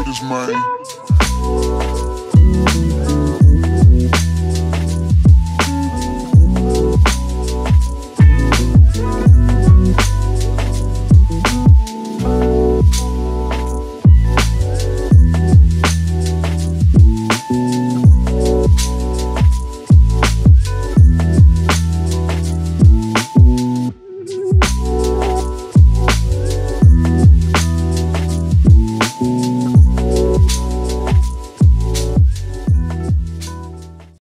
need is money.